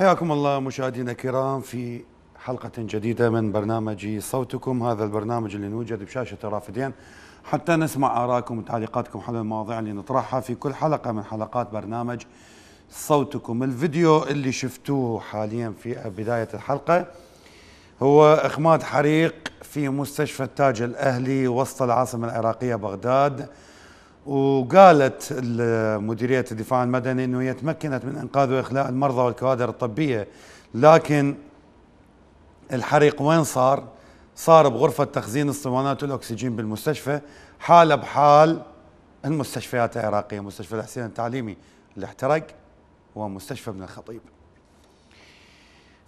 حياكم الله مشاهدينا الكرام في حلقة جديدة من برنامج صوتكم. هذا البرنامج اللي نوجد بشاشة رافدين. حتى نسمع آراءكم وتعليقاتكم حول المواضيع اللي نطرحها في كل حلقة من حلقات برنامج صوتكم. الفيديو اللي شفتوه حاليا في بداية الحلقة هو إخماد حريق في مستشفى التاج الأهلي وسط العاصمة العراقية بغداد. وقالت مديرية الدفاع المدني أنه هي تمكنت من إنقاذ وإخلاء المرضى والكوادر الطبية. لكن الحريق وين صار؟ صار بغرفة تخزين اسطوانات الأكسجين بالمستشفى حالة بحال المستشفيات العراقية مستشفى الحسين التعليمي اللي احترق ومستشفى ابن الخطيب.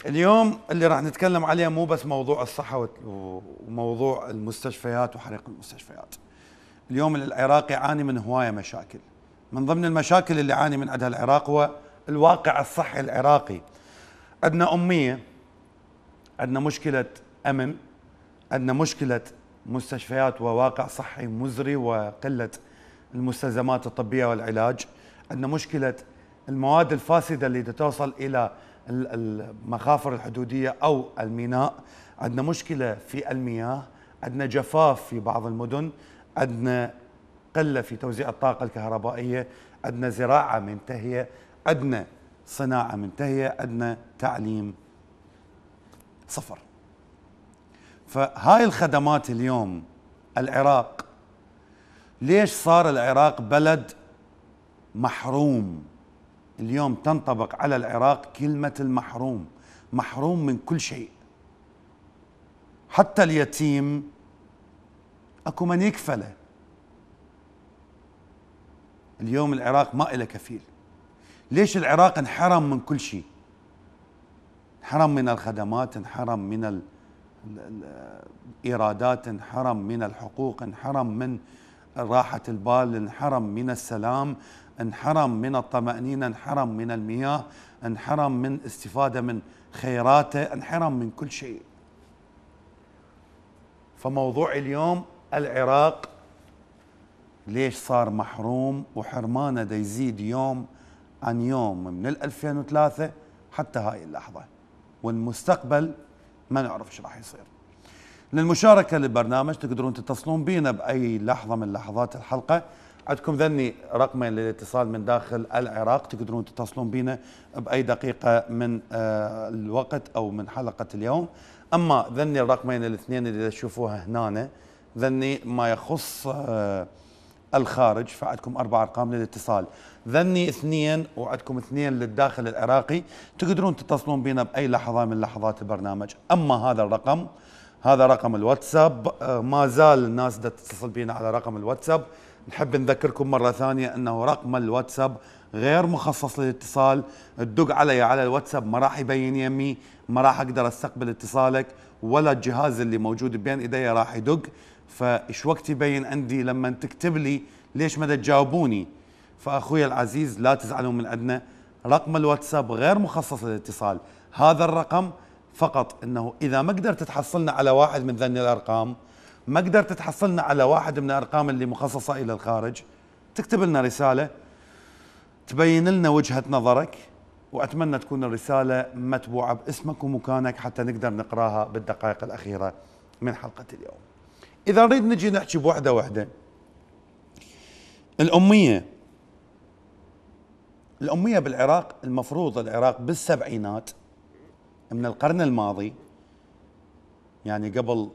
اليوم اللي راح نتكلم عليه مو بس موضوع الصحة وموضوع المستشفيات وحريق المستشفيات. اليوم العراق يعاني من هواية مشاكل. من ضمن المشاكل اللي يعاني من عندها العراق هو الواقع الصحي العراقي. عندنا أمية عندنا مشكلة أمن عندنا مشكلة مستشفيات وواقع صحي مزري وقلة المستلزمات الطبية والعلاج. عندنا مشكلة المواد الفاسدة اللي توصل إلى المخافر الحدودية أو الميناء. عندنا مشكلة في المياه. عندنا جفاف في بعض المدن. عندنا قلة في توزيع الطاقة الكهربائية عندنا زراعة منتهية عندنا صناعة منتهية عندنا تعليم صفر. فهاي الخدمات اليوم العراق ليش صار العراق بلد محروم؟ اليوم تنطبق على العراق كلمة المحروم محروم من كل شيء. حتى اليتيم اكو من يكفله اليوم العراق ما إله كفيل ليش العراق انحرم من كل شيء انحرم من الخدمات انحرم من الإيرادات انحرم من الحقوق انحرم من راحة البال انحرم من السلام انحرم من الطمأنينة انحرم من المياه انحرم من استفادة من خيراته انحرم من كل شيء فموضوع اليوم العراق ليش صار محروم وحرمانه دا يزيد يوم عن يوم من 2003 حتى هاي اللحظة؟ والمستقبل ما نعرف إيش راح يصير. للمشاركة للبرنامج تقدرون تتصلون بينا بأي لحظة من لحظات الحلقة. عندكم ذني رقمين للاتصال من داخل العراق تقدرون تتصلون بينا بأي دقيقة من آه، الوقت أو من حلقة اليوم. أما ذني الرقمين الاثنين اللي تشوفوها هنا ذني ما يخص آه، الخارج فعندكم أربع أرقام للاتصال. ذني اثنين وعندكم اثنين للداخل العراقي. تقدرون تتصلون بنا بأي لحظة من لحظات البرنامج. أما هذا الرقم هذا رقم الواتساب آه، ما زال الناس تتصل بنا على رقم الواتساب. نحب نذكركم مرة ثانية أنه رقم الواتساب غير مخصص للاتصال. تدق علي على الواتساب ما راح يبين يمي ما راح أقدر أستقبل اتصالك ولا الجهاز اللي موجود بين إيدي راح يدق. فإيش وقت يبين عندي لما تكتب لي ليش ما تجاوبوني فأخوي العزيز لا تزعلوا من عندنا رقم الواتساب غير مخصص للاتصال هذا الرقم فقط إنه إذا ما قدرت تحصلنا على واحد من ذني الأرقام ما قدرت تحصلنا على واحد من الأرقام اللي مخصصة إلى الخارج تكتب لنا رسالة تبين لنا وجهة نظرك وأتمنى تكون الرسالة متبوعة باسمك ومكانك حتى نقدر نقراها بالدقائق الأخيرة من حلقة اليوم. إذا نريد نجي نحكي بوحدة وحده الأمية الأمية بالعراق المفروض العراق بالسبعينات من القرن الماضي يعني قبل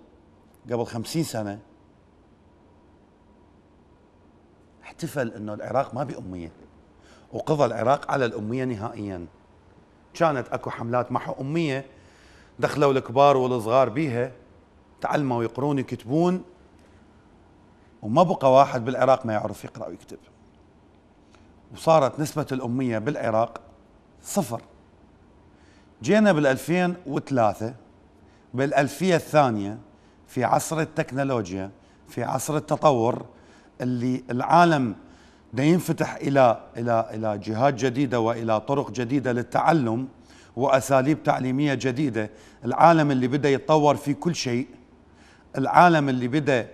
قبل خمسين سنة احتفل إنه العراق ما بأمية وقضى العراق على الأمية نهائيا. كانت أكو حملات محو أمية دخلوا الكبار والصغار بيها. تعلموا يقرون يكتبون وما بقى واحد بالعراق ما يعرف يقرأ ويكتب. وصارت نسبة الأمية بالعراق صفر. جينا بال2003 بالألفية الثانية في عصر التكنولوجيا في عصر التطور اللي العالم دا ينفتح إلى إلى إلى جهات جديدة وإلى طرق جديدة للتعلم وأساليب تعليمية جديدة. العالم اللي بدأ يتطور في كل شيء العالم اللي بدأ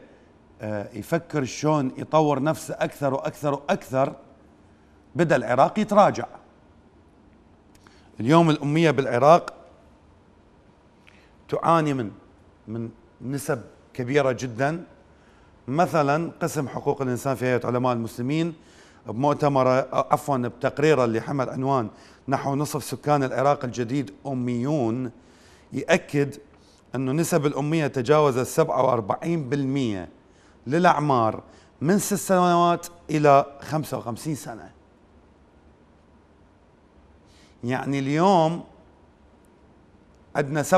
آه، يفكر شلون يطور نفسه أكثر وأكثر وأكثر بدأ العراق يتراجع. اليوم الأمية بالعراق تعاني من من نسب كبيرة جدا. مثلا قسم حقوق الإنسان في هيئة علماء المسلمين بمؤتمر عفوا بتقريره اللي حمل عنوان نحو نصف سكان العراق الجديد أميون يأكد أنه نسب الأمية تجاوزت 47% للأعمار من ست سنوات إلى 55 سنة. يعني اليوم عندنا 47%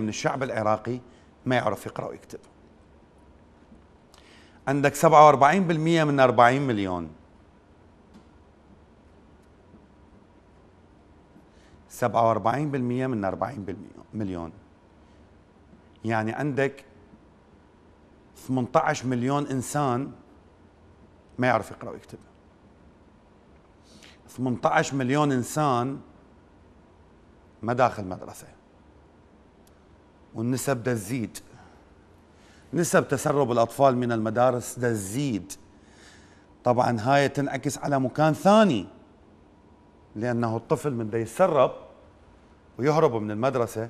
من الشعب العراقي ما يعرف يقرأ ويكتب. عندك 47% من 40 مليون. 47% من 40 مليون. يعني عندك 18 مليون إنسان ما يعرف يقرأ ويكتب. 18 مليون إنسان ما داخل مدرسة. والنسب دا تزيد. نسب تسرب الأطفال من المدارس دا تزيد. طبعا هاي تنعكس على مكان ثاني لأنه الطفل من يتسرب ويهرب من المدرسة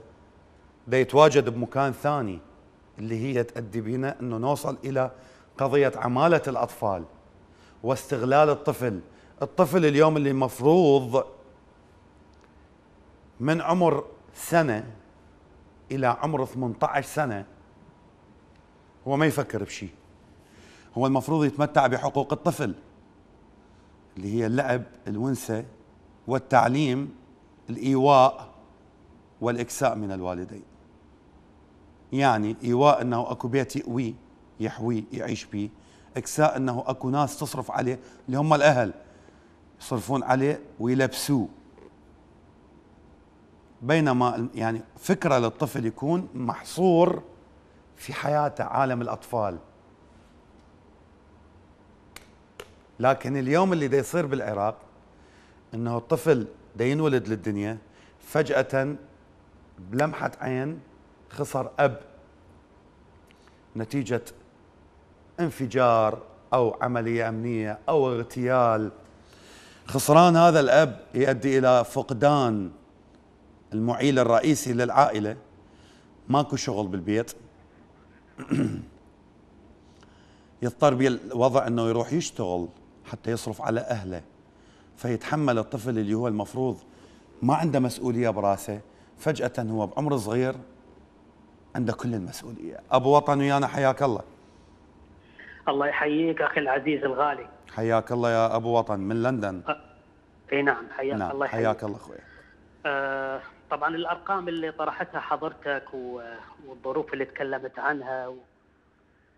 دا يتواجد بمكان ثاني اللي هي تؤدي بنا إنه نوصل إلى قضية عمالة الأطفال واستغلال الطفل. الطفل اليوم اللي مفروض من عمر سنة إلى عمر 18 سنة هو ما يفكر بشيء هو المفروض يتمتع بحقوق الطفل اللي هي اللعب الونسة والتعليم الإيواء والإكساء من الوالدين. يعني إيواء أنه أكو بيت يأويه يحويه يعيش به إكساء أنه أكو ناس تصرف عليه اللي هم الأهل يصرفون عليه ويلبسوه. بينما يعني فكرة للطفل يكون محصور في حياته عالم الأطفال. لكن اليوم اللي دا يصير بالعراق إنه الطفل دا ينولد للدنيا فجأة بلمحة عين خسر أب. نتيجة انفجار أو عملية أمنية أو اغتيال. خسران هذا الأب يؤدي إلى فقدان المعيل الرئيسي للعائلة. ماكو شغل بالبيت. يضطر بالوضع إنه يروح يشتغل حتى يصرف على أهله. فيتحمل الطفل اللي هو المفروض ما عنده مسؤولية براسه. فجأة هو بعمر صغير عنده كل المسؤوليه أبو وطن ويانا حياك الله. الله يحييك أخي العزيز الغالي. حياك الله يا أبو وطن من لندن. إي نعم حياك نعم الله يحييك. حياك الله أخوي. آه طبعا الأرقام اللي طرحتها حضرتك والظروف اللي تكلمت عنها و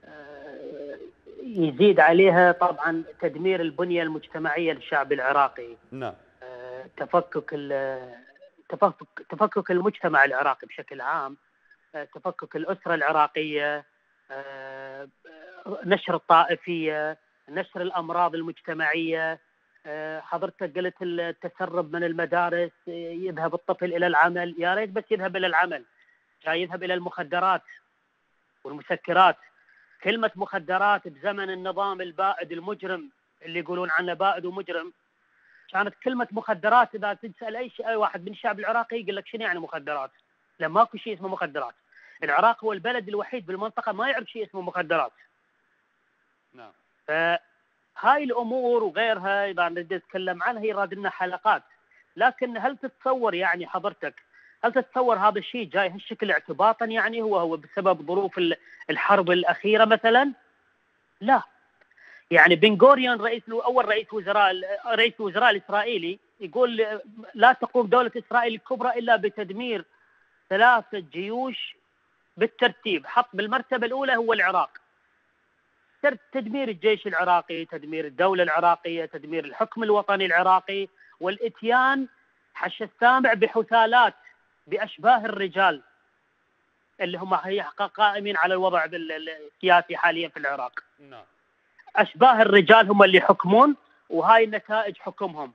آه يزيد عليها طبعا تدمير البنية المجتمعية للشعب العراقي. نعم. آه تفكك تفكك تفكك المجتمع العراقي بشكل عام. تفكك الأسرة العراقية آه، نشر الطائفية نشر الأمراض المجتمعية. آه، حضرتك قلت التسرب من المدارس يذهب الطفل إلى العمل. يا ريت بس يذهب إلى العمل. جاي يذهب إلى المخدرات والمسكرات. كلمة مخدرات بزمن النظام البائد المجرم اللي يقولون عنه بائد ومجرم. كانت كلمة مخدرات إذا تسأل أي أي واحد من الشعب العراقي يقول لك شنو يعني مخدرات؟ لما ماكو شيء اسمه مخدرات. العراق هو البلد الوحيد بالمنطقة ما يعرف شيء اسمه مخدرات. نعم. فهاي الأمور وغيرها إذا نريد نتكلم عنها هي راد لنا حلقات. لكن هل تتصور يعني حضرتك هل تتصور هذا الشيء جاي هالشكل اعتباطا يعني هو هو بسبب ظروف الحرب الأخيرة مثلا؟ لا. يعني بن غوريون رئيس أول رئيس وزراء رئيس الوزراء الإسرائيلي يقول لا تقوم دولة إسرائيل الكبرى إلا بتدمير ثلاثة جيوش بالترتيب. حط بالمرتبة الأولى هو العراق. تدمير الجيش العراقي تدمير الدولة العراقية تدمير الحكم الوطني العراقي والإتيان حش السامع بحثالات بأشباه الرجال اللي هم هي قائمين على الوضع السياسي حاليا في العراق. نعم. أشباه الرجال هم اللي يحكمون وهاي نتائج حكمهم.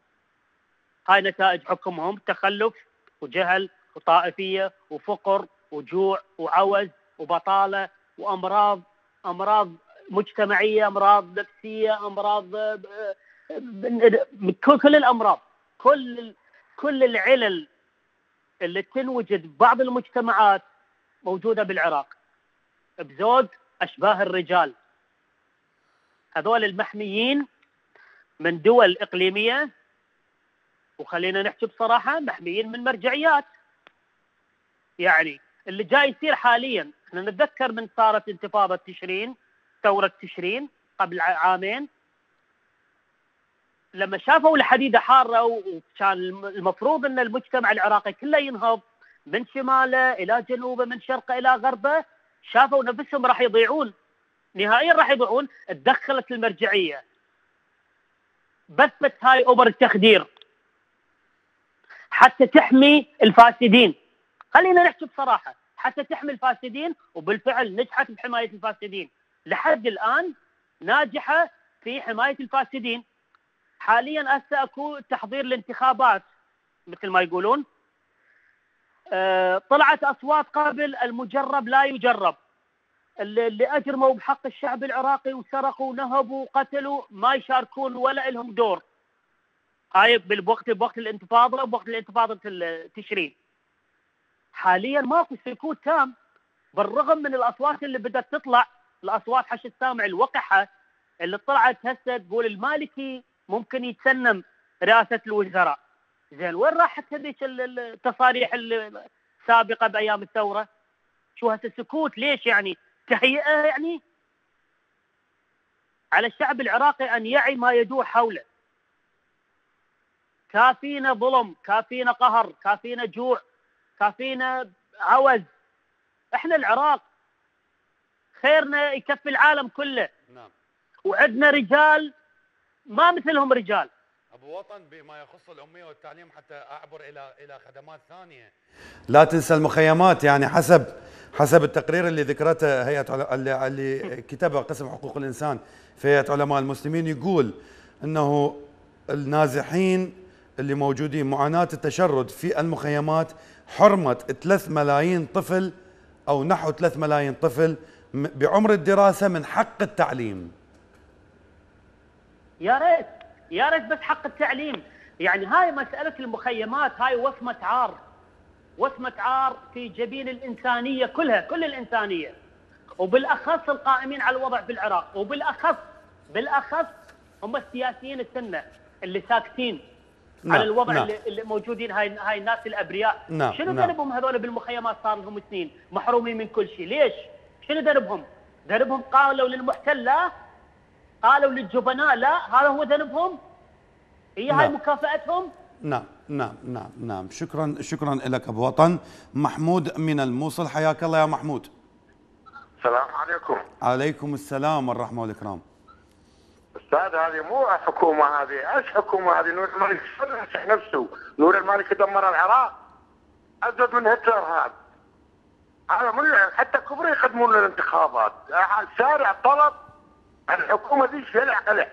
هاي نتائج حكمهم. تخلف وجهل وطائفية وفقر وجوع وعوز وبطالة وأمراض أمراض مجتمعية أمراض نفسية أمراض كل كل الأمراض كل كل العلل اللي تنوجد ببعض المجتمعات موجودة بالعراق بزوج أشباه الرجال. هذول المحميين من دول إقليمية وخلينا نحكي بصراحة محميين من مرجعيات. يعني اللي جاي يصير حاليا. إحنا نتذكر من صارت انتفاضة تشرين ثورة تشرين قبل عامين. لما شافوا الحديده حارة وكان المفروض إن المجتمع العراقي كله ينهض من شماله إلى جنوبه من شرقه إلى غربه شافوا نفسهم راح يضيعون. نهائيا راح يضيعون. تدخلت المرجعية. بثت هاي أوبر التخدير. حتى تحمي الفاسدين. خلينا نحكي بصراحة حتى تحمي الفاسدين وبالفعل نجحت بحماية الفاسدين. لحد الآن ناجحة في حماية الفاسدين. حاليا هسه أكو تحضير الانتخابات مثل ما يقولون. أه طلعت أصوات قبل المجرب لا يجرب. اللي أجرموا بحق الشعب العراقي وسرقوا ونهبوا وقتلوا ما يشاركون ولا لهم دور. هاي بالوقت بوقت الانتفاضة وبوقت الانتفاضة التشرين. حاليا ماكو سكوت تام بالرغم من الأصوات اللي بدأت تطلع الأصوات حش السامع الوقحة اللي طلعت هسه تقول المالكي ممكن يتسنم رئاسة الوزراء زين وين راحت هذيك التصاريح السابقة بأيام الثورة؟ شو هسه سكوت ليش يعني؟ تهيئة يعني؟ على الشعب العراقي أن يعي ما يدور حوله. كافينا ظلم، كافينا قهر، كافينا جوع، كافينا عوز. إحنا العراق خيرنا يكفي العالم كله. نعم. وعندنا رجال ما مثلهم رجال أبو وطن بما يخص الأمية والتعليم حتى أعبر إلى إلى خدمات ثانية لا تنسى المخيمات يعني حسب حسب التقرير اللي ذكرته هيئة اللي, اللي كتبه قسم حقوق الإنسان في هيئة علماء المسلمين يقول إنه النازحين اللي موجودين معاناة التشرد في المخيمات حرمه 3 ملايين طفل أو نحو 3 ملايين طفل بعمر الدراسة من حق التعليم. يا ريت يا ريت بس حق التعليم. يعني هاي مسألة المخيمات هاي وصمه عار. وصمه عار في جبين الإنسانية كلها كل الإنسانية. وبالأخص القائمين على الوضع في العراق وبالأخص بالأخص هم السياسيين السنة اللي ساكتين. نعم على الوضع نعم. اللي موجودين هاي هاي الناس الأبرياء. نعم شنو نعم. ذنبهم هذول بالمخيمات صار لهم سنين؟ محرومين من كل شيء. ليش؟ شنو ذنبهم؟ ذنبهم قالوا للمحتل لا. قالوا للجبناء لا. هذا هو ذنبهم؟ هي نعم. هاي مكافأتهم؟ نعم نعم نعم نعم. شكرا شكرا لك أبو وطن. محمود من الموصل حياك الله يا محمود. السلام عليكم. عليكم السلام والرحمة والإكرام. أستاذ هذه مو حكومه هذه. إيش حكومة هذه؟ نور المالك يصلح نفسه. نور المالك دمر العراق. أزود من هتلر هذا. هذا من حتى كبر يقدمون للانتخابات الشارع طلب الحكومة دي شلع قلع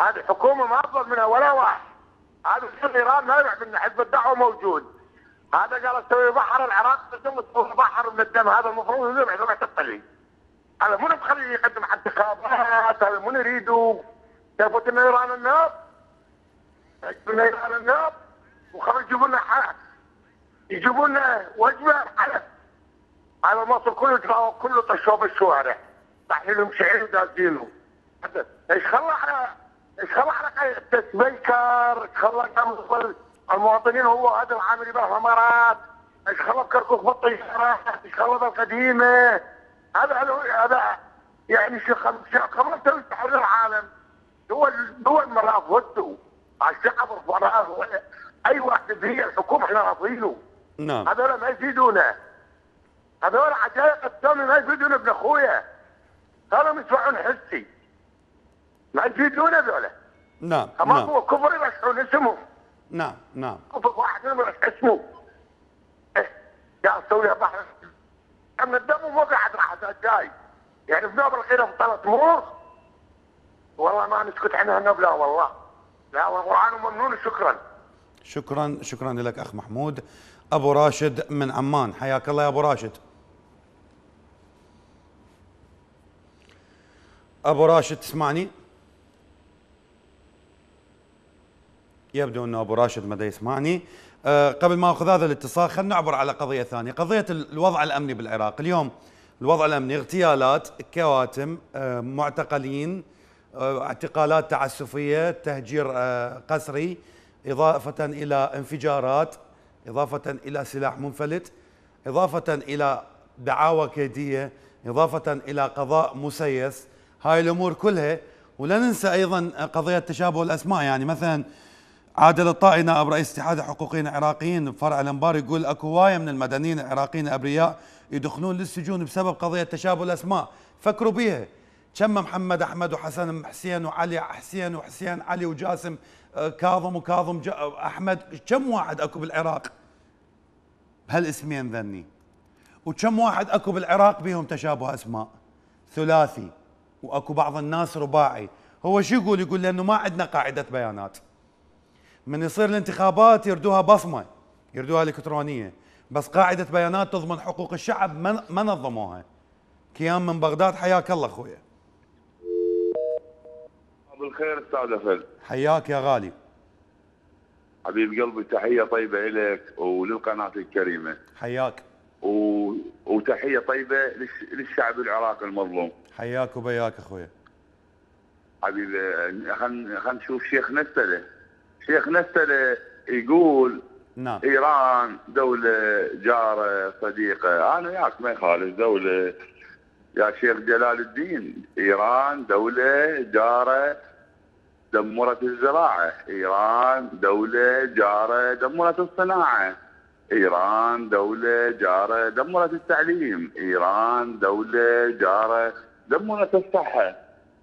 هذه حكومة ما أفضل منها ولا واحد. هذا في إيران ما يروح من حزب الدعوة موجود. هذا قال أسوي بحر العراق تسوي بحر من الدم. هذا المفروض يذبح ذبح الطلي هذا مو بخليه يقدم على انتخابات هذا مو يريدوا شافوا ان ايران النار يجيبون ايران النار وخلوا يجيبوا لنا يجيبوا لنا وجبة على هذا مصر كله كله طشوه بالشوارع طحن لهم شعير ودازينه. إيش خلى على إيش خلى على تسبيكر إيش خلى المواطنين هو هذا العامل بالامارات إيش خلى بكركوك بالطيارات. إيش خلى بالقديمه هذا هذا يعني تسوي تحرير العالم. دول دول ما رافضته الشعب رفضه أي واحد هي الحكومة إحنا راضينه. نعم. هذول ما يفيدونا. هذول عجائب الدم ما يفيدونا ابن أخويا. هذا مدفعون حسي ما يفيدون هذولا نعم أما نعم. هو كفر يرشحون اسمه. نعم نعم. كفر واحد يرشح اسمه. إيه يا اسويها بحر. من الدم مو قاعد راح جاي. يعني بنوب الخير بطلت مو والله ما نسكت عنها نبلا والله. لا والقران ممنون شكرا. شكرا شكرا لك أخ محمود. أبو راشد من عمان حياك الله يا أبو راشد. أبو راشد تسمعني؟ يبدو أنه أبو راشد مدى يسمعني. أه قبل ما أخذ هذا الاتصال خلينا نعبر على قضية ثانية. قضية الوضع الأمني بالعراق. اليوم الوضع الأمني اغتيالات كواتم أه معتقلين أه اعتقالات تعسفية تهجير قسري إضافة إلى انفجارات إضافة إلى سلاح منفلت إضافة إلى دعاوى كيدية إضافة إلى قضاء مسيس. هاي الأمور كلها. ولا ننسى أيضا قضية تشابه الأسماء. يعني مثلا عادل الطائي نائب رئيس اتحاد الحقوقيين العراقيين بفرع الأنبار يقول أكو هوايه من المدنيين العراقيين الابرياء يدخلون للسجون بسبب قضية تشابه الأسماء. فكروا بيها كم محمد أحمد وحسن حسين وعلي حسين وحسين علي وجاسم آه، كاظم وكاظم أحمد كم واحد أكو بالعراق؟ بهالاسمين ذني؟ وكم واحد أكو بالعراق بيهم تشابه أسماء؟ ثلاثي. وأكو بعض الناس رباعي. هو شو يقول؟ يقول لأنه ما عندنا قاعدة بيانات. من يصير الانتخابات يردوها بصمة يردوها إلكترونية. بس قاعدة بيانات تضمن حقوق الشعب ما نظموها. كيان من بغداد حياك الله أخويا. بالخير أستاذ فل حياك يا غالي. حبيب قلبي تحية طيبة لك وللقناة الكريمة. حياك. و... وتحية طيبة للشعب العراقي المظلوم. حياك وبياك أخويا. حبيبي خلينا خلينا نشوف شيخ نستله شيخ نستله يقول نعم. إيران دولة جارة صديقة. أنا وياك ما يخالف دولة. يا شيخ جلال الدين إيران دولة جارة دمرت الزراعة. إيران دولة جارة دمرت الصناعة. إيران دولة جارة دمرت التعليم. إيران دولة جارة دمرت الصحة.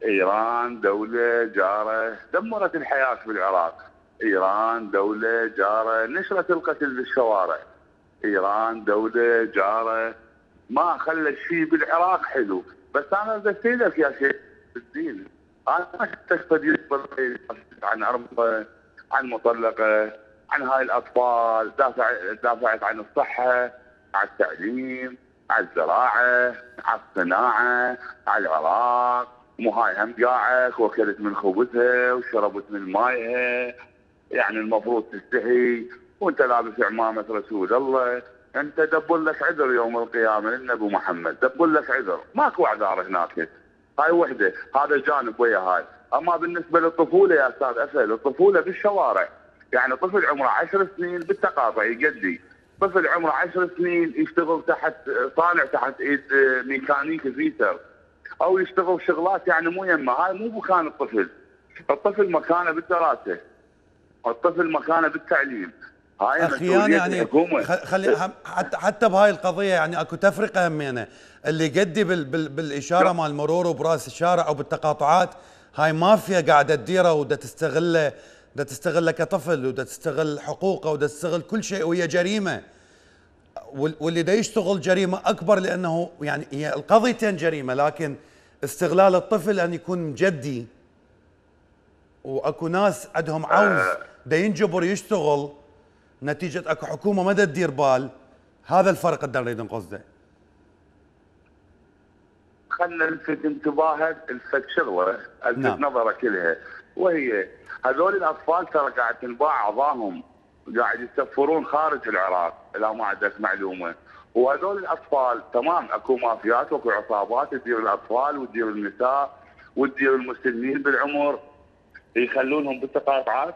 إيران دولة جارة دمرت الحياة في العراق. إيران دولة جارة نشرت القتل بالشوارع. إيران دولة جارة ما خلت شيء بالعراق حلو. بس أنا بدي لك يا شيخ الدين. أنا ما شفتك عن عرضه عن مطلقة عن هاي الأطفال. دافع دافعت عن الصحة عن التعليم على الزراعة على الصناعة على العراق. مو هاي هم قاعك وكلت من خبزها وشربت من مايها. يعني المفروض تستحي وانت لابس عمامة رسول الله. انت دبر لك عذر يوم القيامة للنبي محمد. دبر لك عذر. ماكو اعذار هناك هاي وحدة. هذا جانب ويا هاي. أما بالنسبة للطفولة يا أستاذ اسد الطفولة بالشوارع. يعني طفل عمره 10 سنين بالتقاطع يكدي. طفل عمره 10 سنين يشتغل تحت صانع تحت إيد ميكانيكي فيتر أو يشتغل شغلات يعني مو يمه هاي مو مكان الطفل. الطفل مكانه بالدراسه الطفل مكانه بالتعليم. هاي اخيان يعني خلي حتى حتى بهاي القضية يعني أكو تفرقة همينه اللي يقدي بال بال بالإشارة مال المرور وبراس الشارع وبالتقاطعات هاي مافيا قاعدة تديره ودا تستغله دا تستغله كطفل ودا تستغل حقوقه ودا تستغل كل شيء وهي جريمة. واللي دا يشتغل جريمة أكبر لأنه يعني هي القضيتين جريمة لكن استغلال الطفل أن يكون مجدي. وأكو ناس عندهم عوز. دا ينجبر يشتغل نتيجة أكو حكومة ما تدير بال. هذا الفرق اللي نريد نقصده خلنا نلفت انتباهك الفت شغله الفت نعم. نظرك لها وهي هذول الأطفال ترى قاعد تنباع اعضائهم قاعد يسفرون خارج العراق اذا ما عندك معلومة. وهذول الأطفال تمام أكو مافيات وأكو عصابات تدير الأطفال وتدير النساء وتدير المسنين بالعمر يخلونهم بالتقاطعات.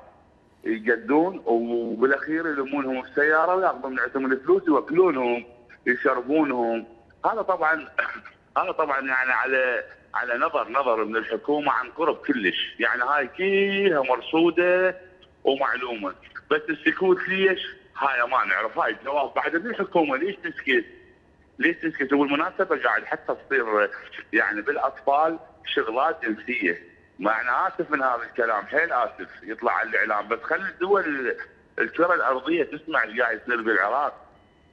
يقدون وبالأخير يلمونهم السيارة ويأخذون منعتهم الفلوس يوكلونهم يشربونهم. هذا طبعا هذا طبعا يعني على على نظر نظر من الحكومة عن قرب كلش. يعني هاي كلها مرصودة ومعلومة. بس السكوت ليش؟ هاي ما نعرف. هاي الجواب بعد من الحكومة. ليش تسكت؟ ليش تسكت؟ وبالمناسبه قاعد حتى تصير يعني بالأطفال شغلات جنسية. مع أنا آسف من هذا الكلام حيل آسف يطلع على الإعلام بس خلي الدول الكرة الأرضية تسمع إيش قاعد يصير بالعراق.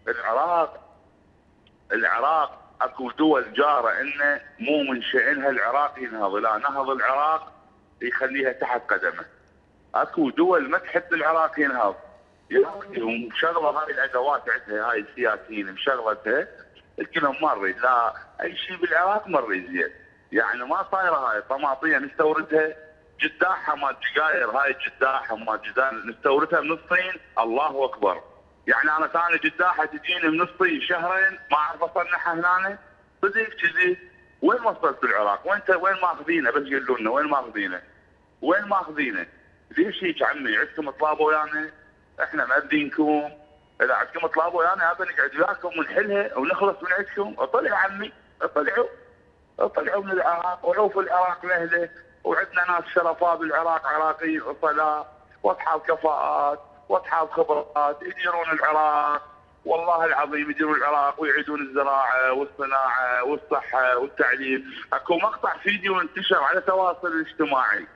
العراق العراق أكو دول جارة انه مو من شأنها العراق ينهض لا نهض العراق يخليها تحت قدمه. أكو دول ما تحب العراق ينهض. ومشغله هاي الأدوات عندها هاي السياسيين مشغلتها كلهم ما لا أي شيء بالعراق ما نريد زين. يعني ما صايرة هاي طماطيه نستوردها. جداحه مال جزائر هاي الجداحه مال جزائر نستوردها من الصين. الله أكبر. يعني أنا ثاني جداحة تجيني من الصين شهرين ما أعرف أصنعها هنا صدق كذي. وين وصلت العراق؟ وين وين ماخذينه؟ بس قولوا لنا وين ماخذينه؟ وين ماخذينه؟ ليش هيك عمي عندكم طلابه ويانا؟ إحنا مأذينكم. إذا عندكم طلابه ويانا هذا نقعد وياكم ونحلها ونخلص من عندكم. اطلعوا عمي اطلعوا. اطلعوا من العراق وعوفوا العراق لأهله وعندنا ناس شرفاء بالعراق عراقيين اصلاء واصحاب كفاءات واصحاب خبرات يديرون العراق. والله العظيم يديرون العراق ويعيدون الزراعة والصناعة والصحة والتعليم، أكو مقطع فيديو انتشر على التواصل الاجتماعي.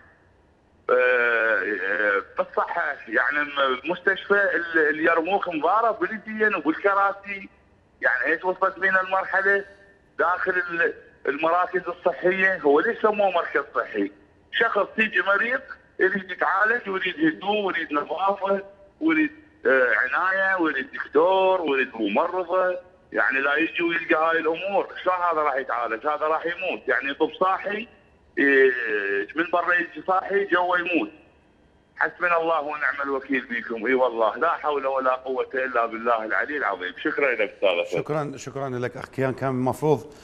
آه، بالصحة يعني مستشفى اليرموك مضارب بلديا وبالكراسي. يعني إيش وصلت بينا المرحلة؟ داخل المراكز الصحية هو ليش سموه مركز صحي؟ شخص يجي مريض يريد يتعالج ويريد هدوء ويريد نظافة ويريد آه، عناية ويريد دكتور ويريد ممرضة. يعني لا يجي ويلقى هاي الأمور. شلون هذا راح يتعالج؟ هذا راح يموت. يعني طب صاحي من برا يجي صاحي جوا يموت. حسبنا الله ونعم الوكيل بكم. إي والله لا حول ولا قوة إلا بالله العلي العظيم. شكرا لك أستاذ شكرا شكرا لك أخ كيان. كان المفروض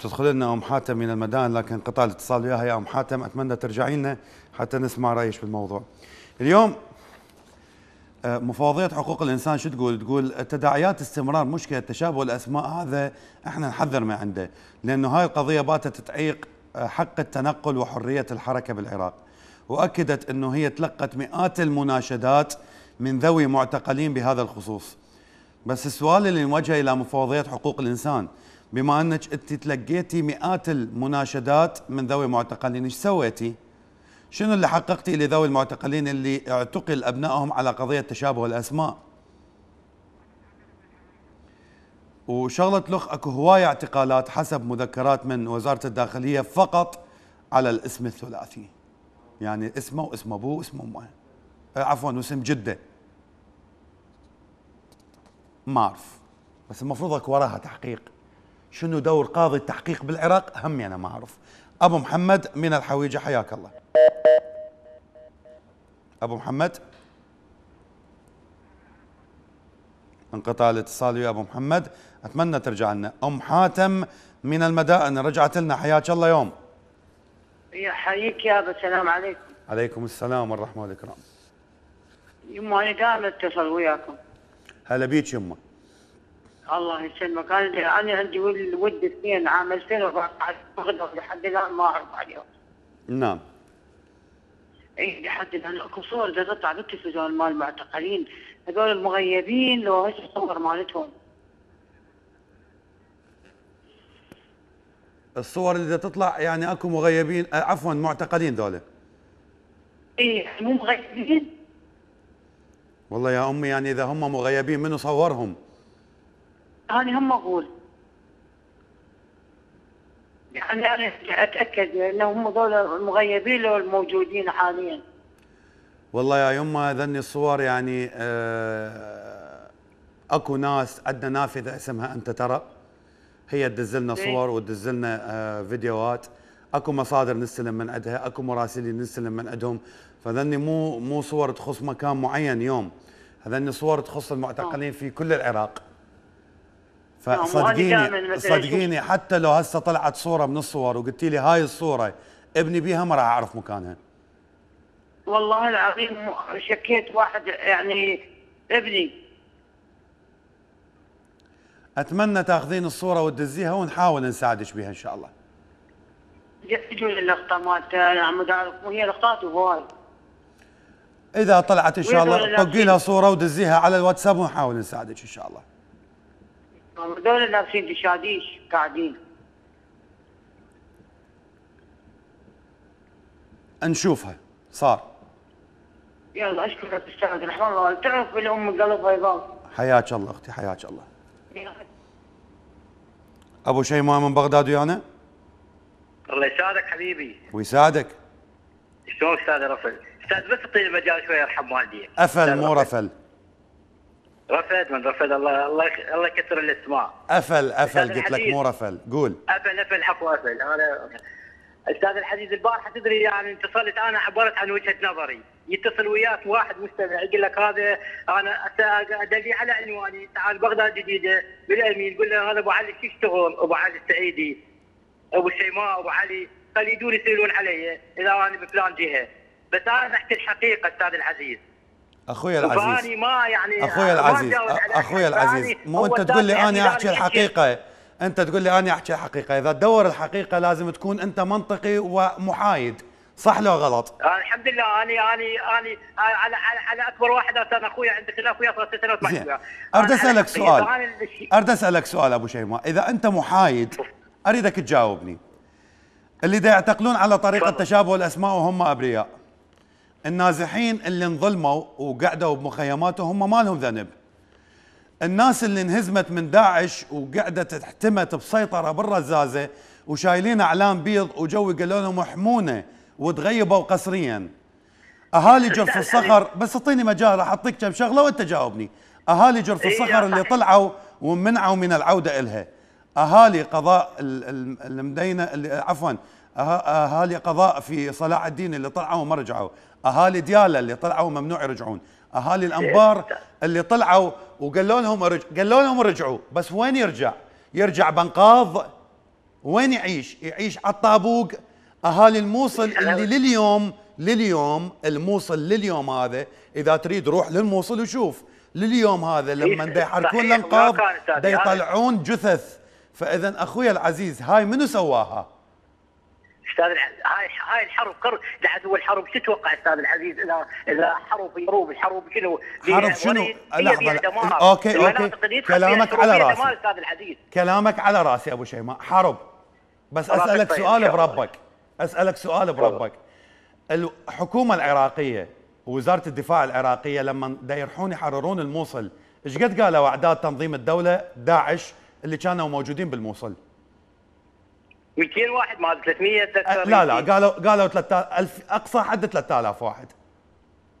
تدخل لنا أم حاتم من المدان لكن قطع الاتصال وياها يا أم حاتم أتمنى ترجعي لنا حتى نسمع رايش بالموضوع اليوم آه، مفوضيه حقوق الإنسان شو تقول؟ تقول تداعيات استمرار مشكلة تشابه الأسماء هذا إحنا نحذر من عنده لأنه هاي القضية باتت تعيق آه، حق التنقل وحرية الحركة بالعراق. وأكدت إنه هي تلقت مئات المناشدات من ذوي معتقلين بهذا الخصوص. بس السؤال اللي موجه إلى مفوضيه حقوق الإنسان بما أنك أنت تلقيتي مئات المناشدات من ذوي معتقلين إيش سويتي؟ شنو اللي حققتي لذوي المعتقلين اللي اعتقل أبنائهم على قضية تشابه الأسماء؟ وشغلة الاخ أكو هواية اعتقالات حسب مذكرات من وزارة الداخلية فقط على الاسم الثلاثي. يعني اسمه واسم أبوه واسم أمه. عفوا واسم جدة. ما اعرف بس المفروض أكو وراها تحقيق. شنو دور قاضي التحقيق بالعراق؟ همي أنا ما أعرف. أبو محمد من الحويجة حياك الله. أبو محمد. انقطع الاتصال ويا أبو محمد. أتمنى ترجع لنا. أم حاتم من المدائن رجعت لنا. حياك الله يوم. يحييك يا أبو السلام عليكم. عليكم السلام والرحمة والإكرام. يما أنا دائما أتصل وياكم. هلا بيك يمه الله يسلمك. أنا أنا عندي ولد اثنين عام 2014 لحد الآن ما أعرف عليهم نعم. إي لحد الآن. اكو صور اذا تطلع بالتلفزيون مال المعتقلين. هذول المغيبين لو هيك الصور مالتهم. الصور اللي تطلع يعني أكو مغيبين آه، عفوا معتقلين ذولا إي مو مغيبين. والله يا أمي يعني إذا هم مغيبين منو صورهم؟ أنا هم أقول. يعني أنا أتأكد انه هم ذول المغيبين لو الموجودين حاليا. والله يا يما ذني الصور يعني آه أكو ناس عندنا نافذة اسمها أنت ترى. هي تدز لنا صور وتدز لنا آه فيديوهات. أكو مصادر نستلم من عندها أكو مراسلين نستلم من عندهم. فذني مو مو صور تخص مكان معين يوم. هذني صور تخص المعتقلين في كل العراق. فصدقيني صدقيني حتى لو هسه طلعت صورة من الصور وقلت لي هاي الصورة ابني بيها ما راح أعرف مكانها. والله العظيم شكيت واحد يعني ابني. أتمنى تاخذين الصورة وتدزيها ونحاول نساعدك بها إن شاء الله. يجوا اللقطة مالت وهي لقطات هواي إذا طلعت إن شاء الله طقي لها صورة ودزيها على الواتساب ونحاول نساعدك إن شاء الله. هذول لابسين دشاديش قاعدين نشوفها صار. يلا اشكرك أستاذ رحمه الله. تعرف الام قلب بيضاء حياك الله أختي حياك الله. ابو شيماء من بغداد ويانا الله يسعدك حبيبي ويساعدك شلون أستاذ رفل أستاذ بس اعطيني المجال شوي يرحم والدي افل مو رفل رفد من رفد. الله الله الله يكثر الاسماء افل أفل قلت لك مو رفل. قول. افل أفل حفو افل أنا أستاذ العزيز البارحه تدري يعني اتصلت أنا عبرت عن وجهة نظري. يتصل وياك واحد مستمع يقول لك هذا أنا أدلي على عنواني. تعال بغداد جديدة بالامين يقول له هذا أبو علي شو يشتغل؟ أبو علي السعيدي. أبو شيماء أبو علي. خلي يجون يسألون علي إذا أنا بفلان جهة. بس أنا أحكي الحقيقة أستاذ العزيز أخوي العزيز. ما يعني أخوي ما العزيز. أخوي العزيز مو أنت تقول لي الثاني أنا يعني أحكي الحقيقة. أنت تقول لي أنا أحكي الحقيقة. إذا تدور الحقيقة لازم تكون أنت منطقي ومحايد. صح لو غلط؟ آه، الحمد لله. اني اني اني على على على أكبر واحد أنا اخويا عندي خلاف وياه ثلاث سنوات أخويا. أريد أسألك. سؤال. أريد أسألك سؤال أبو شيماء. إذا أنت محايد أريدك تجاوبني. اللي دا يعتقلون على طريقة. تشابه الأسماء وهم أبرياء. النازحين اللي انظلموا وقعدوا بمخيماتهم هم ما لهم ذنب. الناس اللي انهزمت من داعش وقعدت احتمت بسيطرة بالرزازه وشايلين أعلام بيض وجو قالوا لهم احمونا وتغيبوا قسريا. أهالي جرف الصخر بس اعطيني مجال راح اعطيك كم شغلة وأنت جاوبني. أهالي جرف إيه، الصخر اللي. طلعوا ومنعوا من العودة إلها. أهالي قضاء ال- ال- المدينة اللي عفوا أه- أهالي قضاء في صلاح الدين اللي طلعوا وما رجعوا. أهالي دياله اللي طلعوا ممنوع يرجعون. أهالي الأنبار اللي طلعوا وقالوا لهم رج... قالوا لهم رجعوا بس وين يرجع؟ يرجع بنقاض وين يعيش؟ يعيش على الطابوق. أهالي الموصل اللي لليوم لليوم الموصل لليوم هذا إذا تريد روح للموصل وشوف. لليوم هذا لما دا يحركون الأنقاض دا يطلعون جثث. فإذا أخوي العزيز هاي منو سواها؟ أستاذ هاي هاي الحرب قر قاعد هو الحرب شو تتوقع أستاذ العزيز؟ اذا إذا حرب حروب الحرب شنو؟ حرب شنو؟ اللي يدخل فيها كلامك على راسي. كلامك على راسي أبو شيماء. حرب. بس أسألك طيب، سؤال. بربك. أسألك سؤال بربك. الحكومة العراقية ووزارة الدفاع العراقية لما دا يروحون يحررون الموصل إيش قد قالوا أعداد تنظيم الدولة داعش اللي كانوا موجودين بالموصل؟ 200 واحد ما أدري 300 أه، اتذكر لا لا قالوا قالوا 3000 أقصى حد 3000 واحد.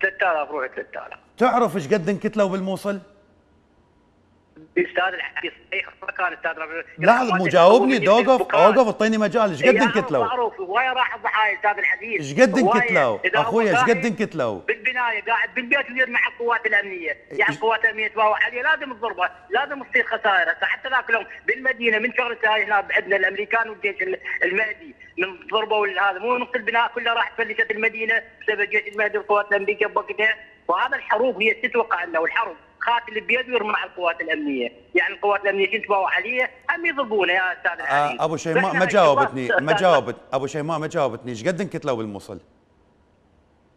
3000 روح 3000 تعرف إيش قد انقتلوا بالموصل؟ أستاذ العزيز صحيح ما كان أستاذ. لا مو جاوبني دوقف أوقف اعطيني مجال. إيش قد انقتلوا معروف. هوايه راح الضحايا أستاذ العزيز إيش قد هو أخوي إيش قد قاعد انقتلوا بالبناية قاعد بالبيت وير مع القوات الأمنية، يعني القوات الأمنية تباوع عليه. لازم تضربه، لازم تصير خسائر، هسه حتى ذاك اليوم بالمدينة من شغله هاي هنا عندنا الأمريكان والجيش ال- المهدي من ضربوا هذا مو نص البناء كلها راح فلشت المدينة بسبب الجيش المهدي والقوات الأمريكية بوقتها، وهذا الحروب هي تتوقع انه الحرب. قاتل بيد ويرمي مع القوات الأمنية، يعني القوات الأمنية شو تباوع عليه هم يضربونه يا أستاذ العزيز. آه أبو شيماء ما جاوبتني ما جاوبت أبو شيماء ما جاوبتني. إيش قد انقتلوا بالموصل؟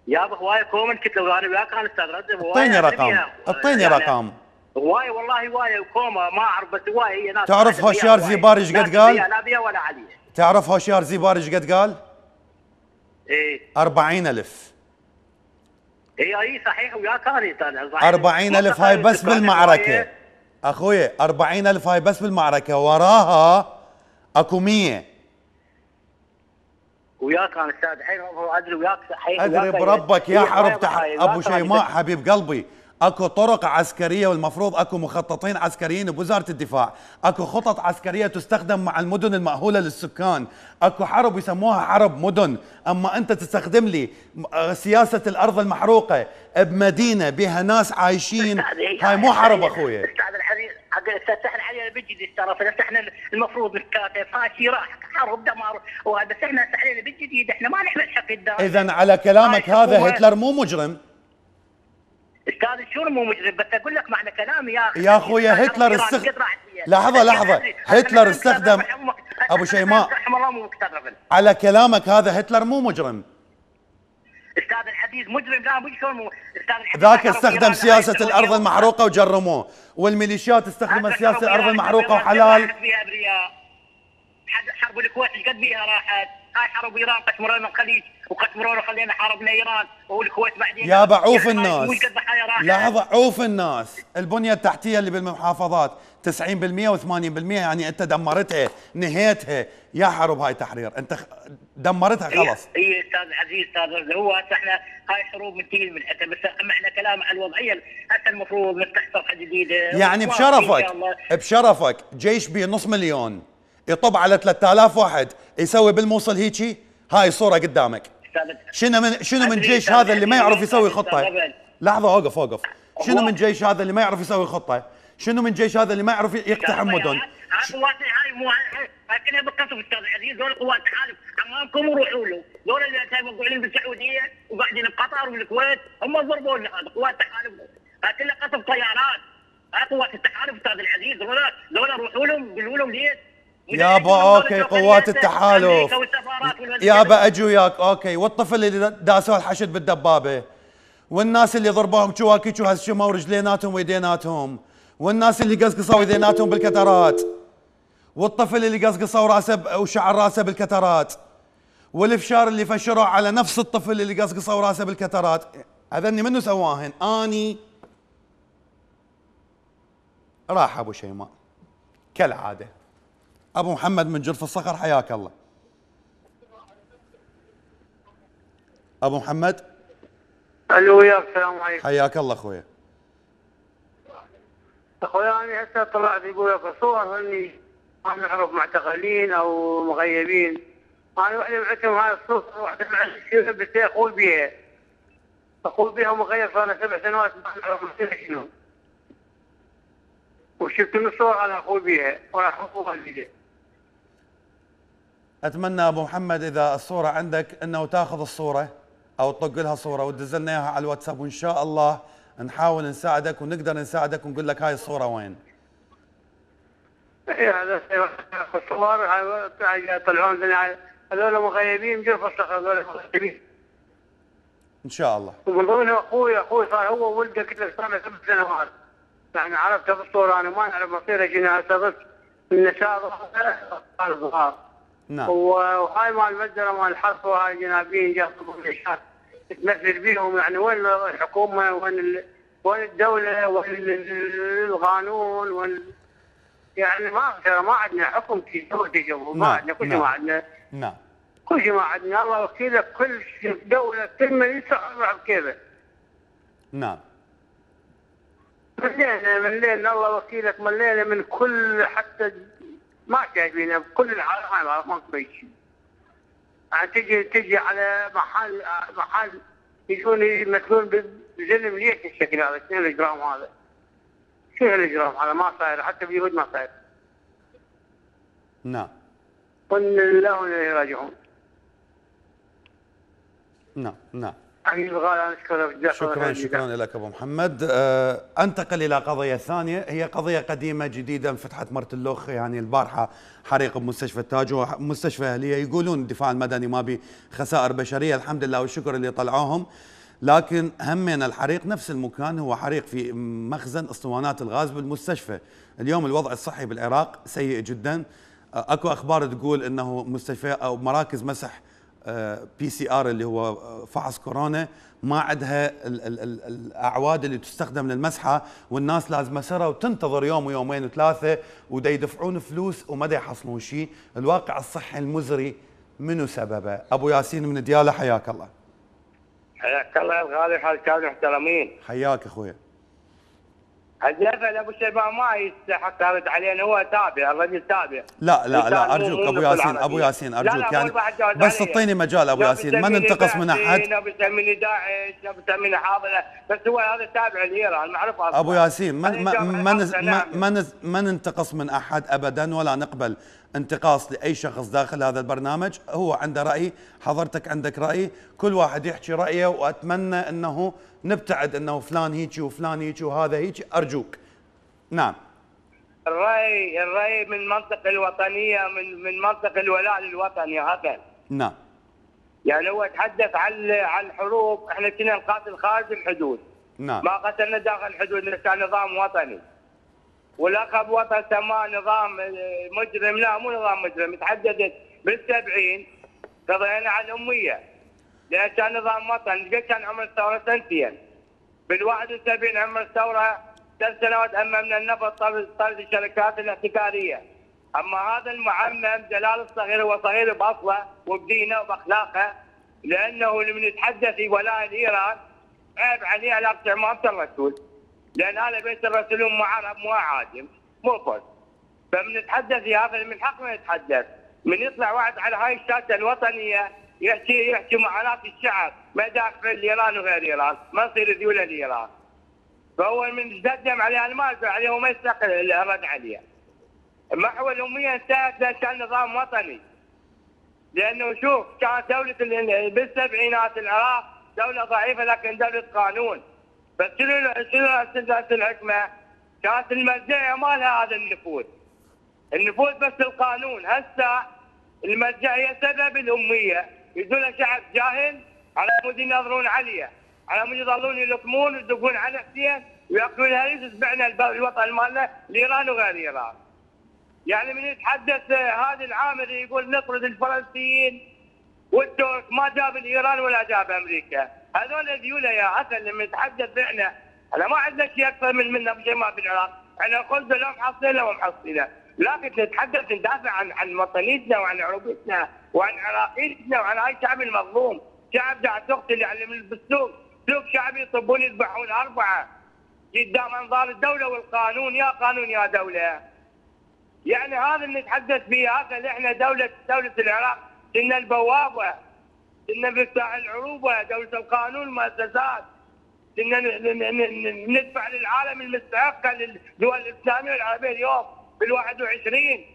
يابا هوايه كومة كتلوا أنا وياك أنا أستاذ هواية أعطيني رقم. أعطيني يعني رقم. هواية والله هواية وكوما ما أعرف بس هواية هي ناس تعرف هوشيار. زيبار لا قد قال؟ لا بيها ولا عليه تعرف هوشيار زيبار إيش قد قال؟ إيه. أربعين ألف. اي اي صحيح وياك أنا صحيح. أربعين ألف هاي بس كانت بالمعركة. هواية. أخوي أربعين ألف هاي بس بالمعركة. وراها أكو مية. وياك أنا أستاذ حين أدري وياك صحيح أدري وياك بربك يا حرب وياك أنا شيماء حبيب قلبي. أكو طرق عسكرية والمفروض أكو مخططين عسكريين بوزارة الدفاع، أكو خطط عسكرية تستخدم مع المدن المأهولة للسكان، أكو حرب يسموها حرب مدن، أما أنت تستخدم لي آه، سياسة الأرض المحروقة بمدينة بها ناس عايشين. هاي مو حرب اخويا أستاذ الحديث حق استفتحنا علينا بالجديد ترى فاحنا المفروض نتكاتف هاي راح حرب دمار. وهذا إحنا علينا بالجديد إحنا ما نحمل حق الدار اذا على كلامك هذا هتلر مو مجرم. أستاذ شنو مو مجرم بس أقول لك معنى كلامي يا أخي يا أستاذ هتلر إيران استخ- قد راحت فيها. لحظة، أنا لحظة. أدري. أنا هتلر استخدم- أبو شيماء. على كلامك هذا هتلر مو مجرم أستاذ الحديث مجرم لا مو أستاذ الحديث ذاك استخدم الأرض اليوم. المحروقة وجرموه والميليشيات استخدمت إيران المحروقة قد وحلال حرب الكويت إيش قد بيها راحت هاي حرب إيران قسمرونا الخليج وقسمرونا خلينا حاربنا إيران والكويت بعدين. يا بعوف الناس. لحظة عوف الناس. البنية التحتية اللي بالمحافظات 90% و80% يعني أنت دمرتها نهيتها. يا حرب هاي تحرير. أنت خ- دمرتها خلص اي إيه أستاذ عزيز أستاذ هو هسه إحنا هاي حروب منتهي من حتى بس أما إحنا كلام على الوضعية هسه المفروض نفتح صفحة جديدة. يعني بشرفك. بشرفك جيش بنص مليون يطب على 3000 واحد يسوي بالموصل هيجي؟ هاي صورة قدامك. شنو من شنو من جيش هذا اللي ما يعرف يسوي خطة. لحظة أوقف أوقف. شنو من جيش هذا اللي ما يعرف يسوي خطة؟ شنو من جيش هذا اللي ما يعرف يقتحم مدن؟ هاي قوات هاي مو هاي كلها بالقصف أستاذ عزيز دول قوات تحالف أمامكم وروحوا له. دول اللي مقعدين بالسعودية وقاعدين بقطر والكويت هم ضربوا لنا هذا قوات تحالف هاي كلها قصف طيارات. هاي قوات التحالف أستاذ العزيز دول روحوا لهم قولوا لهم ليش؟ يابا okay قوات التحالف. يابا اجوا وياك okay والطفل اللي داسوه الحشد بالدبابة. والناس اللي ضربوهم شواكيش وهشموا رجليناتهم ويديناتهم. والناس اللي قصقصوا ايديناتهم بال cutterات. والطفل اللي قصقصوا رأسه وشعر رأسه بال cutterات. والفشار اللي فشروه على نفس الطفل اللي قصقصوا رأسه بال cutterات. هذني منو سواهن؟ آني. راح أبو شيماء. كالعادة. أبو محمد من جرف الصخر حياك الله. أبو محمد. ألو وياك السلام عليكم. حياك الله أخويا. أخوي أنا هسه طلعت يقول لك صور إني ما نعرف معتقلين أو مغيبين. أنا واحدة بعتهم هاي الصور واحدة بعتهم بس أخوي بيها. أخوي بيها مغيب صار سبع سنوات ما نعرف شنو. وشفت من الصور على أخوي بيها وراح اخوها بيها. أتمنى أبو محمد إذا الصورة عندك أنه تأخذ الصورة أو تطق لها صورة وتدز لنا إياها على الواتساب وإن شاء الله نحاول نساعدك ونقدر نساعدك ونقول لك هاي الصورة وين. إيه هذا الصور يطلعون لنا هذول مغيبين جرف الصخر هذول مغيبين. إن شاء الله. ومن ضمنهم أخوي أخوي صار هو وولده قلت لك صار له سبع سنوات. يعني عرفته بالصورة أنا ما نعرف مصيره هسه بس النساء صار صغار. نعم. وهاي مال المجزره مال الحرف وهاي الجنابين جابوا الاشهاد تمثل بيهم يعني وين الحكومة وين ال... وين الدولة وين ال- ال- القانون وين يعني ما ترى ما عندنا حكم في دولة ما نعم، عندنا كل شيء نعم. ما عندنا. نعم. كل شيء ما عندنا. الله وكيلك كل شيء دولة كل من يسعى بكيفه. نعم. ملينا ملينا الله وكيلك ملينا من كل حتى ما شايفينه بكل العالم في شيء يعني تجي تجي على محل محل يجون يمثلون بظلم ليش الشكل هذا شنو الإجرام هذا؟ شنو الإجرام هذا؟ ما صاير حتى باليهود ما صاير. نعم. قل لله راجعون نعم نعم. أشكرك شكرا. شكرا لك أبو محمد. أه أنتقل إلى قضية ثانية. هي قضية قديمة جديده انفتحت مرت اللوخ يعني البارحة حريق بمستشفى التاج ومستشفى أهلية. يقولون الدفاع المدني ما بي خسائر بشرية الحمد لله والشكر اللي طلعوهم. لكن همنا الحريق نفس المكان هو حريق في مخزن أسطوانات الغاز بالمستشفى. اليوم الوضع الصحي بالعراق سيء جدا. أه، أكو أخبار تقول إنه مستشفى أو مراكز مسح PCR اللي هو فحص كورونا ما عندها ال ال ال الأعواد اللي تستخدم للمسحة والناس لازم سرة وتنتظر يوم ويومين وثلاثة ودا يدفعون فلوس وما دا يحصلون شيء، الواقع الصحي المزري منو سببه؟ أبو ياسين من دياله حياك الله. حياك الله الغالي حال كانوا محترمين حياك أخويا. الجبل ابو شيبان ما يستحق يرد علينا هو تابع الرجل تابع. لا لا لا أرجوك أبو ياسين. أبو ياسين لا، لا، أرجوك يعني بس. اعطيني مجال أبو ياسين ما ننتقص من أحد؟ لا بتسميني داعش لا بتسميني حاضنه بس هو هذا تابع لايران معروف. أبو ياسين ما ما ما, ما ننتقص من أحد ابدا؟ ولا نقبل انتقاص لأي شخص داخل هذا البرنامج. هو عنده رأي حضرتك عندك رأي. كل واحد يحكي رأيه وأتمنى إنه نبتعد انه فلان هيجي وفلان هيجي وهذا هيجي أرجوك. نعم. الرأي الرأي من منطق الوطنية من من منطق الولاء للوطن هذا. نعم. يعني هو تحدث عن عن الحروب إحنا كنا نقاتل خارج الحدود. نعم. ما قتلنا داخل الحدود كان نظام وطني. ولقب وطن سماه نظام آه، مجرم لا مو نظام مجرم تحددت بالسبعين قضينا على الأمية. لأن كان نظام وطن قد كان عمر الثورة سنتين. بال 71 عمر الثورة ثلاث سنوات أمامنا النفط طرد الشركات الاحتكارية. أما هذا المعمم جلال الصغير هو صغير بأصله وبدينه وبأخلاقه لأنه لمن يتحدث في ولاء إيران عيب عليه علاقة عمامة الرسول. لأن هذا بيت الرسول مو عرب مو عاجم مو فرد فمن نتحدث في هذا من حقنا نتحدث من يطلع واحد على هاي الشاشة الوطنية يحكي يحكي معاناه الشعب ما يدافع ايران وغير ايران ما يصير ذيوله لايران فهو من تقدم عليه أنا ما أدفع عليه وما يستحق الرد عليه. محو الأمية انتهت لأن كان نظام وطني. لأنه شوف كانت دولة ال- بالسبعينات العراق دولة ضعيفة لكن دولة قانون. بس شنو شنو الحكمة؟ كانت المرجعية ما لها هذا النفوذ. النفوذ بس القانون. هسه المرجعية سبب الأمية. يدون شعب جاهل على مود ينظرون عليه. على مود يظلون يلطمون ويدقون على حسين ويأكلون الهريس سمعنا الب- الوطن مالنا لإيران وغير إيران. يعني من يتحدث آه، هذا العامل يقول نطرد الفرنسيين والترك ما جاب الايران ولا جاب أمريكا. هذول ذيوله يا حسن لما نتحدث إحنا إحنا ما عندنا شيء أكثر من منا بشيء ما في العراق. إحنا الخبز لا محصلة ومحصلة. لكن نتحدث ندافع عن عن وطنيتنا وعن عروبتنا وعن عراقيتنا وعن هاي الشعب المظلوم. شعب قاعد تقتل يعني بالسوق سوق شعبي يطبون يذبحون أربعة. قدام أنظار الدولة والقانون. يا قانون يا دولة. يعني هذا اللي نتحدث فيه. هذا اللي إحنا دوله دولة العراق. كنا البوابة. كنا مفتاح العروبة. دولة القانون المؤسسات كنا ندفع للعالم المستحقه للدول الإسلامية والعربية اليوم بال 21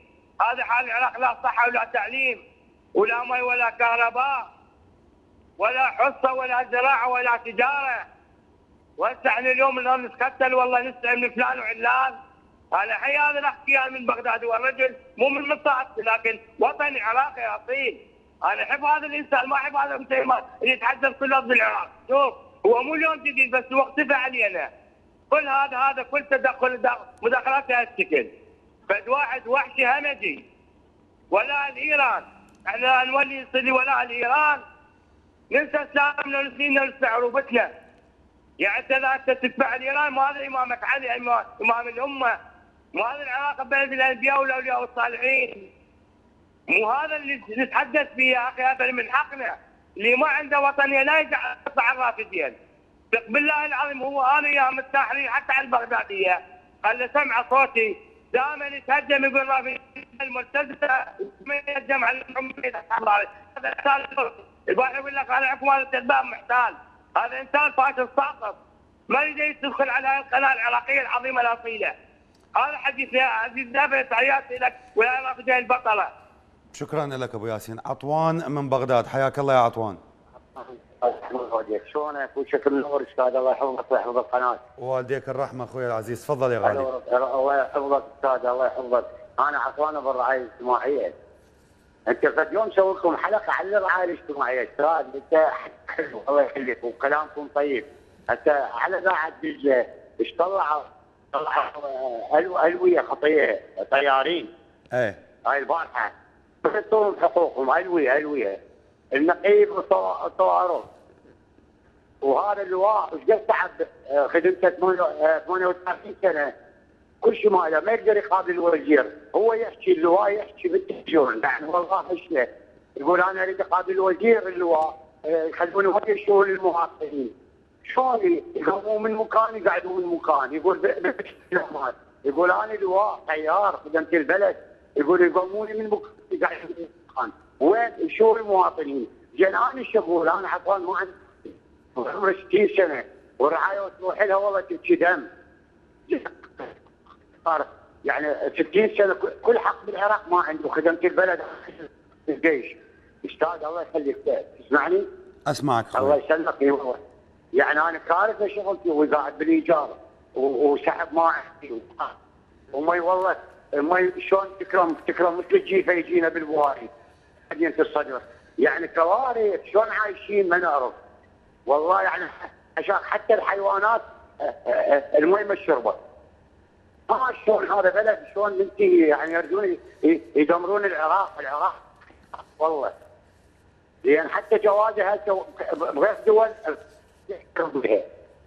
هذا حال العراق لا صحه ولا تعليم. ولا مي ولا كهرباء ولا حصة ولا زراعة ولا تجارة. وهسه إحنا اليوم نتقتل والله نستعين من فلان وعلان. أنا حي هذا الاختيار من بغداد هو الرجل مو من منطقتي لكن وطني عراقي أصيل. أنا أحب هذا الإنسان ما أحب هذا المسلمان اللي يتحدث كل لفظ العراق. شوف هو مو اليوم جديد بس هو اختفى علينا كل هذا هذا كل تدخل دا- مداخلات بهالشكل فد واحد وحشي همجي. ولا الايران إحنا نولي يصير ولا الايران ننسى إسلامنا ونسينا وننسى عروبتنا يعني انت اذا انت تتبع الإيران ما هذا إمامك علي امام الأمة. مو هذا العلاقه بين الأنبياء والأولياء والصالحين. مو هذا اللي نتحدث فيه يا أخي هذا من حقنا. اللي ما عنده وطنية لا يقطع الرافدين. بالله العظيم هو أنا أيام التحرير حتى على البغدادية. خلى سمع صوتي. دائما يتهجم يقول رافدين المرتزقه يتهجم على عليه. هذا إنسان الواحد يقول لك أنا هذا التلباب محتال. هذا إنسان فاشل ساقط ما يريد يدخل على هاي القناة العراقية العظيمة الأصيلة. هذا حديث يا عزيز تحياتي لك ويا رافدين البطلة. شكرا لك أبو ياسين. عطوان من بغداد. حياك الله يا عطوان. شلونك؟ وشكر النور؟ أستاذ الله يحفظك ويحفظ القناه والديك الرحمة أخوي العزيز. تفضل يا غالي. الله يحفظك أستاذ الله يحفظك. أنا عطوان بالرعايه الاجتماعيه أنت قد يوم سوي لكم حلقة على الرعاية الاجتماعية. أستاذ أنت حلو الله يخليك وكلامكم طيب. أنت على ذاعه دجله إيش طلعوا طلعوا ألو- ألوية خطيه طيارين. إيه. هاي البارحة. يعطون حقوقهم ألوية ألوية. النقيب وطوارون وهذا اللواء إيش قد تعب آه، خدمته 38 سنة. كل شيء ماله ما يقدر يقابل الوزير. هو يحكي اللواء يحكي بالتلفزيون. يعني والله اشله يقول أنا أريد أقابل الوزير اللواء آه، يخلوني وجه شؤون المواطنين شلون؟ يقومون من مكان يقعدون من مكان. يقول. يقول أنا لواء طيار خدمت البلد. يقول يقوموني من مكان يقعدون من مكان. شؤون المواطنين زين أنا شغول أنا حطان ما عندي عمره 60 سنة. ورعاية وتروح لها والله تبكي دم. يعني 60 سنة كل حق بالعراق ما عنده. خدمت البلد الجيش أستاذ الله يخليك. تسمعني؟ أسمعك الله أخوي يسلمك. أي يعني أنا كارثة شغلتي وقاعد بالإيجار. وسحب ما عندي. ومي والله مي شلون تكرم تكرم؟ مثل الجيفة يجينا بالبواري. مدينه الصدر. يعني كوارث شلون عايشين ما نعرف. والله يعني عشان حتى الحيوانات آه، آه، آه، المي ما شربت ما شلون هذا بلد؟ شلون منتهي يعني يريدون ي- يدمرون العراق؟ العراق والله. لأن حتى جوازه هسه بغير دول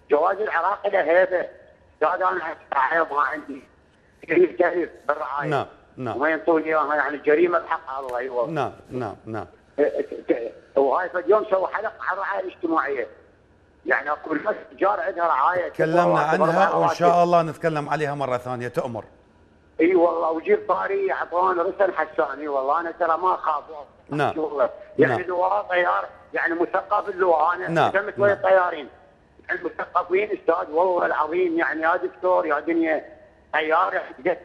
جواز العراق له هيبه زاد أنا ما عندي. كثير كثير بالرعاية. نعم. نعم. وما ينطوني اياها يعني جريمة بحق الله اي والله نعم نعم. نعم وهاي فد يوم سووا حلقة على الرعاية الاجتماعية. يعني اكو ناس تجار عندها رعاية. تكلمنا عنها وإن شاء الله نتكلم عليها مرة ثانية تؤمر. إي والله وجيب طاري عطوان رسل حساني والله أنا ترى ما أخاف. نعم. يعني نعم. لواء طيار يعني مثقف اللواء. أنا نعم. ويا نعم. الطيارين المثقفين أستاذ والله العظيم يعني يا دكتور يا دنيا. طيار يعني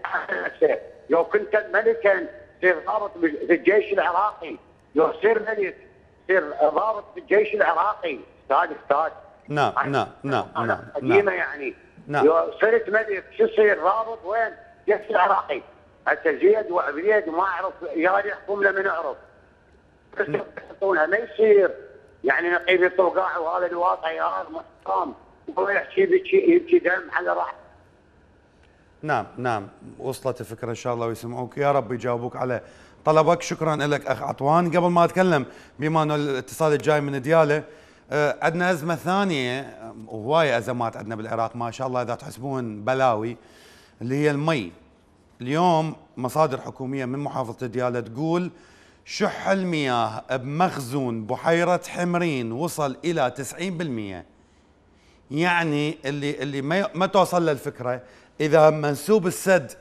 لو كنت ملكا تصير ضابط في الجيش العراقي. لو تصير ملك تصير ضابط في الجيش العراقي. أستاذ أستاذ. نعم نعم نعم نعم قديمة نعم. يعني. نعم. لو صرت ملك شو يصير؟ رابط وين؟ الجيش العراقي. حتى زيد وعبيد ما أعرف يا يحكم له من أعرف. بس يحطونها ما يصير. يعني نقيب الطوقاع وهذا لواء طيار محترم والله يحكي يبكي دم على راح نعم نعم. وصلت الفكرة إن شاء الله ويسمعوك. يا رب يجاوبوك على طلبك. شكرا لك أخ عطوان. قبل ما أتكلم بما أنه الاتصال الجاي من ديالة آه، عندنا أزمة ثانية. وهواية أزمات عندنا بالعراق ما شاء الله إذا تحسبون بلاوي اللي هي المي. اليوم مصادر حكومية من محافظة ديالة تقول شح المياه بمخزون بحيرة حمرين وصل إلى 90% يعني اللي اللي ما ما توصل له إذا منسوب السد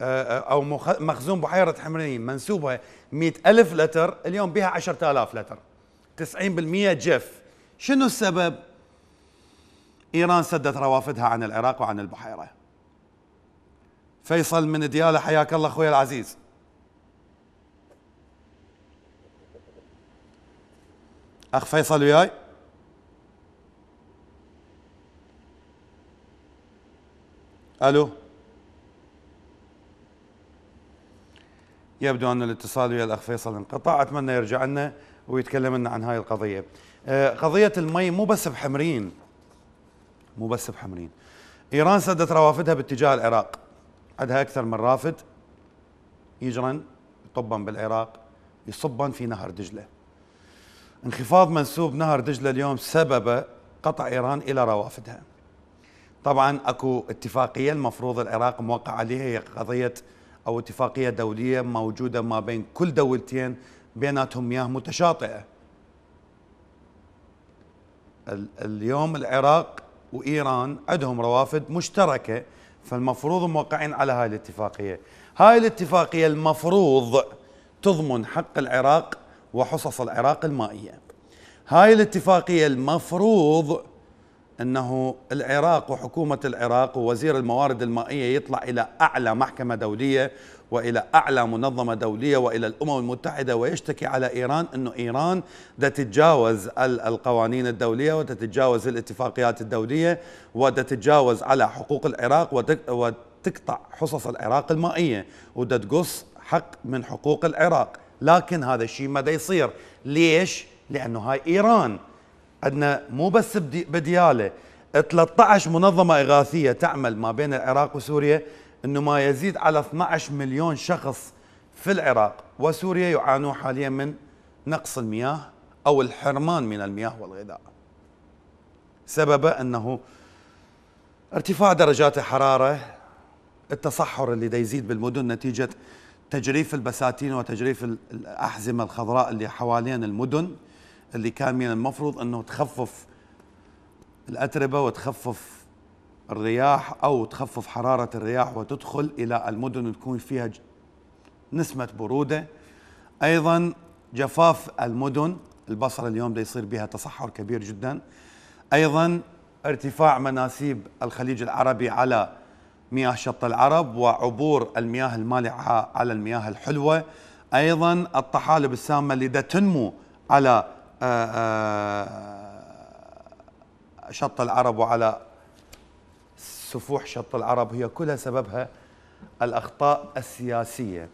آه، آه، مخ- مخزون بحيرة حمرين منسوبة 100 ألف لتر اليوم بها 10000 لتر. 90% جف شنو السبب؟ إيران سدت روافدها عن العراق وعن البحيرة. فيصل من ديالة حياك الله أخوي العزيز. أخ فيصل وياي؟ ألو. يبدو أن الاتصال ويا الأخ فيصل انقطع. أتمنى يرجع لنا ويتكلم لنا عن هاي القضية. آه، قضية المي مو بس بحمرين. مو بس بحمرين. إيران سدت روافدها باتجاه العراق. عندها أكثر من رافد. يجرن يطبا بالعراق يصبا في نهر دجلة. انخفاض منسوب نهر دجلة اليوم سبب قطع إيران إلى روافدها. طبعا أكو اتفاقية المفروض العراق موقع عليها هي قضية أو اتفاقية دولية موجودة ما بين كل دولتين بيناتهم مياه متشاطئة. ال- اليوم العراق وإيران عندهم روافد مشتركة فالمفروض موقعين على هاي الاتفاقية. هاي الاتفاقية المفروض تضمن حق العراق وحصص العراق المائية. هاي الاتفاقية المفروض أنه العراق وحكومة العراق ووزير الموارد المائية يطلع إلى أعلى محكمة دولية وإلى أعلى منظمة دولية وإلى الأمم المتحدة ويشتكي على إيران أنه إيران تتجاوز ال- القوانين الدولية وتتجاوز الاتفاقيات الدولية وتتجاوز على حقوق العراق وتقطع حصص العراق المائية ودا تقص حق من حقوق العراق. لكن هذا الشيء ما يصير؟ ليش؟ لأنه هاي إيران. عندنا مو بس بدي- بديالة. 13 منظمة إغاثية تعمل ما بين العراق وسوريا إنه ما يزيد على 12 مليون شخص في العراق. وسوريا يعانون حاليا من نقص المياه أو الحرمان من المياه والغذاء. سببه إنه ارتفاع درجات الحراره التصحر اللي دا يزيد بالمدن نتيجة تجريف البساتين وتجريف ال- الأحزمة الخضراء اللي حوالين المدن. اللي كان من المفروض أنه تخفف الأتربة وتخفف الرياح أو تخفف حرارة الرياح وتدخل إلى المدن وتكون فيها نسمة برودة. أيضا جفاف المدن البصرة اليوم دا يصير بها تصحر كبير جدا. أيضا ارتفاع مناسيب الخليج العربي على مياه شط العرب وعبور المياه المالحه على المياه الحلوة. أيضا الطحالب السامة اللي تنمو على شط العرب وعلى سفوح شط العرب. هي كلها سببها الأخطاء السياسية.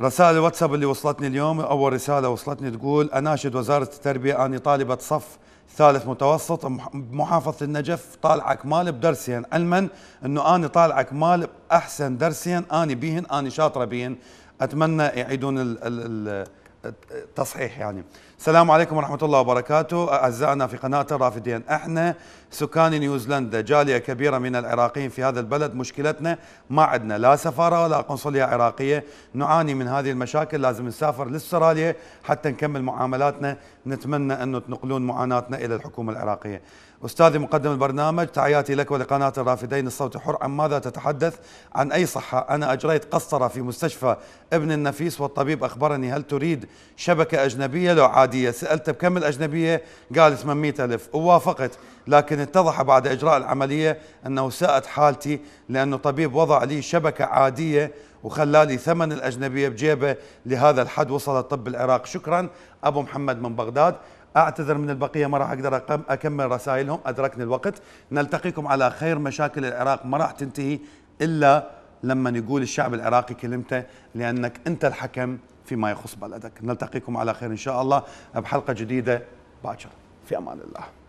رسائل الواتساب اللي وصلتني اليوم أول رسالة وصلتني تقول اناشد وزارة التربية أني طالبة صف ثالث متوسط مح- بمحافظه النجف طالعه كمال بدرسين. علما إنه أني طالعه كمال أحسن درسين أني بيهن أني شاطرة بيهن. أتمنى يعيدون ال- ال- ال- التصحيح يعني. السلام عليكم ورحمة الله وبركاته. أعزائنا في قناة الرافدين إحنا سكان نيوزيلندا جالية كبيرة من العراقيين في هذا البلد. مشكلتنا ما عندنا لا سفارة ولا قنصلية عراقية. نعاني من هذه المشاكل لازم نسافر لأستراليا حتى نكمل معاملاتنا. نتمنى أنه تنقلون معاناتنا إلى الحكومة العراقية. أستاذي مقدم البرنامج تحياتي لك ولقناة الرافدين الصوت حر. عن ماذا تتحدث؟ عن أي صحة؟ أنا أجريت قسطرة في مستشفى ابن النفيس والطبيب أخبرني هل تريد شبكة أجنبية؟ لو عادية. سألته بكم الأجنبية؟ قال 800 ألف. ووافقت. لكن اتضح بعد إجراء العملية أنه ساءت حالتي لأنه طبيب وضع لي شبكة عادية وخلالي ثمن الأجنبية بجيبه. لهذا الحد وصل الطب العراق. شكرا. أبو محمد من بغداد. أعتذر من البقية ما راح أقدر أكمل رسائلهم. أدركني الوقت. نلتقيكم على خير. مشاكل العراق ما راح تنتهي إلا لما يقول الشعب العراقي كلمته لأنك أنت الحكم فيما يخص بلدك. نلتقيكم على خير إن شاء الله. بحلقة جديدة. باكر. في أمان الله.